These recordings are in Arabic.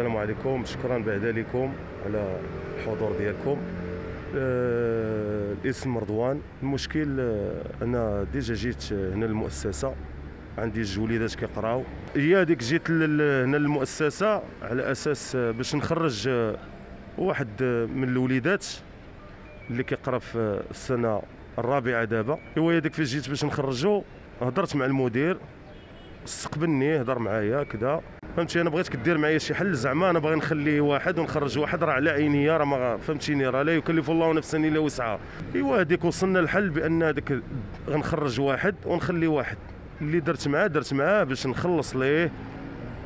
السلام عليكم. شكرا بعد لكم على الحضور ديالكم. آه الاسم رضوان المشكل آه أنا ديجا جيت هنا للمؤسسة. عندي جوج وليدات كيقراو. هي هذيك جيت هنا للمؤسسة على أساس آه، باش نخرج واحد من الوليدات اللي كيقرا في السنة الرابعة دابا. هو هذيك فاش جيت باش نخرجو. هضرت مع المدير. استقبلني هضر معايا كذا فهمتي؟ أنا بغيتك دير معايا شي حل. زعما أنا باغي نخلي واحد ونخرج واحد راه على عيني راه فهمتيني؟ راه لا يكلف الله نفسا إلا وسعها. إيوا هذيك وصلنا للحل بأن هذاك غنخرج واحد ونخلي واحد. اللي درت معاه درت معاه باش نخلص ليه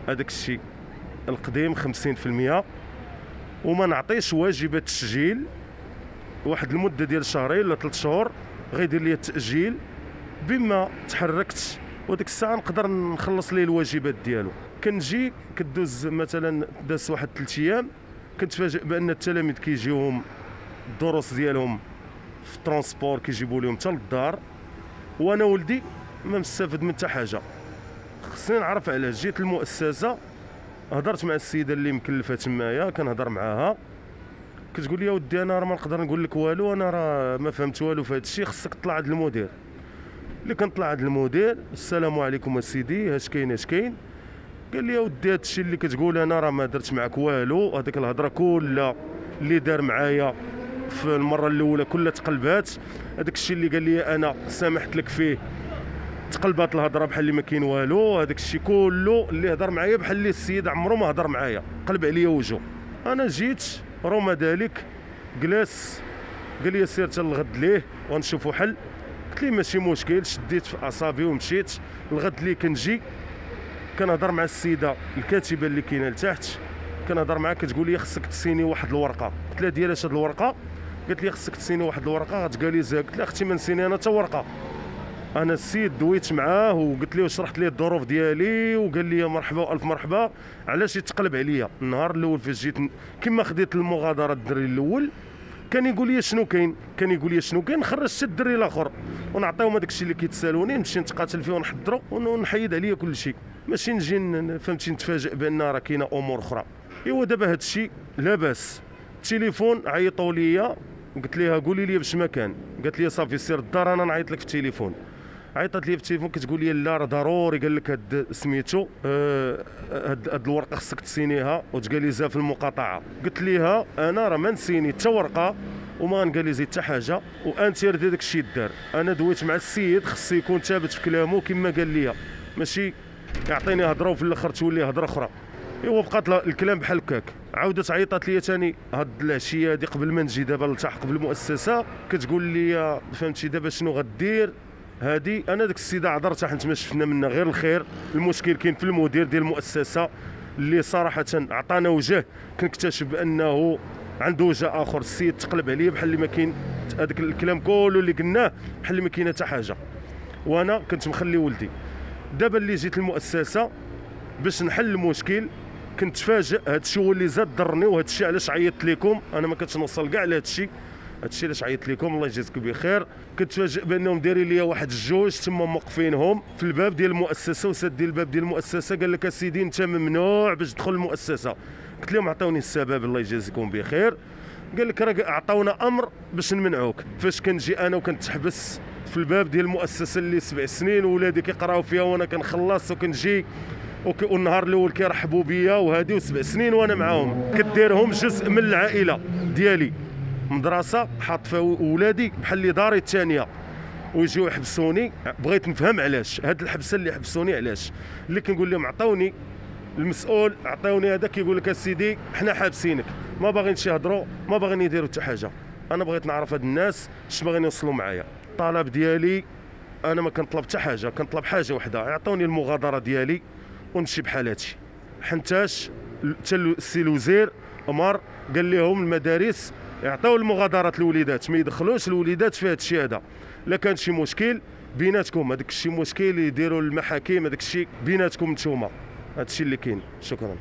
هذاك الشيء القديم 50% وما نعطيش واجبات التسجيل واحد المدة ديال شهرين ولا ثلاث شهور غيدير لي التأجيل. بما تحركت وديك الساعة نقدر نخلص ليه الواجبات ديالو. كنجي كدوز مثلا داز واحد ثلاث أيام كنتفاجئ بأن التلاميذ كيجيوهم الدروس ديالهم في ال transport كيجيبوا لهم حتى للدار. وأنا ولدي ما مستفد من حتى حاجة. خصني نعرف علاش جيت المؤسسه هضرت مع السيدة اللي مكلفة تمايا كنهضر معاها. كتقول لي يا ودي أنا راه ما نقدر نقول لك والو أنا راه ما فهمت والو في هذا الشيء خصك تطلع عند المدير. اللي كنطلع عند المدير السلام عليكم اسيدي اش كاين اش كاين. قال لي ودي هذا الشيء اللي كتقول أنا راه ما درت معك والو. هذيك الهضرة كلها اللي دار معايا في المرة الأولى كلها تقلبات. هذاك الشيء اللي قال لي أنا سامحت لك فيه. تقلبات الهضرة بحال اللي ما كاين والو. هذاك الشيء كله اللي هضر معايا بحال اللي السيد عمره ما هضر معايا. قلب عليا وجهه. أنا جيت رغم ذلك جلس قال لي سير حتى الغد ليه ونشوفوا حل. قلت لي ماشي مشكل. شديت في أعصابي ومشيت. الغد اللي كنجي. كنهضر مع السيده الكاتبه اللي كاينة لتحت. كنهضر معاها كتقول لي خصك تسيني واحد الورقه. قلت لها ديالاش هاد الورقه؟ قالت لي خصك تسيني واحد الورقه. غتقاليزها قلت لها أختي ما نسيني أنا حتى ورقه. أنا السيد دويت معاه وقلت له شرحت ليه الظروف ديالي وقال لي مرحبا والف مرحبا. علاش يتقلب عليا؟ النهار الأول فاش جيت كما خديت المغادرة الدري الأول كان يقول لي شنو كاين؟ كان يقول لي شنو كاين؟ خرج حتى الدري الآخر. ونعطيهم هذاك الشيء اللي كيتسالوني نمشي نتقاتل فيه ونحضرو ونحيد عليا كل شيء. ماشي نجي فهمتي نتفاجئ بان راه كاينة أمور أخرى. إيوا دابا هذا الشيء لاباس. التليفون عيطوا ليا قلت ليها قولي لي باش ما كان. قالت لي صافي سير الدار أنا نعيط لك في التليفون عيطت لي في التليفون كتقول لي لا راه ضروري. قال لك هاد سميتو آه، هاد هاد الورقة خصك تسينيها. وتقاليزها في المقاطعة. قلت ليها أنا راه ما نسيني حتى ورقة وما غنقاليزي حتى حاجة. وانت راه داك الشيء دار. أنا دويت مع السيد خص يكون ثابت في كلامه كما قال لي ماشي يعطيني هضرة وفي الآخر تولي هضرة أخرى. إيوا بقات الكلام بحال هكاك. عاودت عيطات لي ثاني هاد العشية هادي قبل ما نجي دابا نلتحق بالمؤسسه كتقول لي فهمتي دابا شنو غدير؟ هادي أنا ديك السيدة عذرتها حيت ما شفنا منها غير الخير. المشكل كاين في المدير ديال المؤسسة اللي صراحة عطانا وجه كنكتشف بأنه عنده وجه آخر. السيد تقلب عليا بحال اللي ما كاين هذاك الكلام كله اللي قلناه بحال اللي ما كاينة حتى حاجة. وأنا كنت مخلي ولدي. دابا اللي جيت المؤسسه باش نحل المشكل كنت فاجئ هذا الشيء هو اللي زاد ضرني وهذا الشيء علاش عيطت لكم؟ أنا ما كنتش نوصل كاع لهذا الشيء. هذا الشيء علاش عيطت لكم؟ الله يجازيكم بخير. كنت فاجئ بأنهم دايرين لي واحد الجوج تما موقفينهم في الباب ديال المؤسسة وسادين الباب ديال المؤسسة قال لك أسيدي أنت ممنوع باش تدخل المؤسسة. قلت لهم عطوني السبب الله يجازيكم بخير. قال لك راه عطاونا أمر باش نمنعوك. فاش كنجي أنا وكنتحبس في الباب ديال المؤسسة اللي سبع سنين وولادي كيقراو فيها وأنا كنخلص وكنجي. وك- والنهار الأول كيرحبوا بيا وهادي وسبع سنين وأنا معاهم. كديرهم جزء من العائلة ديالي. مدرسة حاط فيها ولادي بحال اللي داري الثانية ويجيو يحبسوني. بغيت نفهم علاش. هاد الحبسة اللي حبسوني علاش. اللي كنقول لهم عطوني المسؤول عطيوني هذا كيقول لك أسيدي حنا حابسينك. ما باغينش يهضروا ما باغيين يديروا حتى حاجة. أنا بغيت نعرف هاد الناس اش باغيين يوصلوا معايا. الطلب ديالي أنا ما كنطلب حتى حاجة كنطلب حاجة وحدة. يعطوني المغادرة ديالي ونمشي بحالاتي حنتاش حتى السي الوزير أمر قال لهم المدارس يعطيو المغادرات الوليدات ما يدخلوش الوليدات في هذا الشيء هذا. لا كان شي مشكل بيناتكم هذاك الشيء مشكل يديروا المحاكم هذاك الشيء بيناتكم نتوما. هذا الشيء اللي كاين. شكرا.